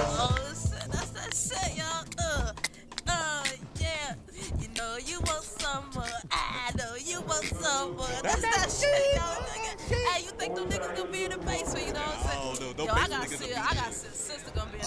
Oh, shit, that's that shit, y'all. Uh, uh, yeah. You know you want some more. I know you want some uh, more. That's that shit, y'all. Nigga. Hey, you think them niggas gonna be in the basement? You know what I'm saying? Oh, no, no Yo, I basement got niggas I got Sister gonna be in.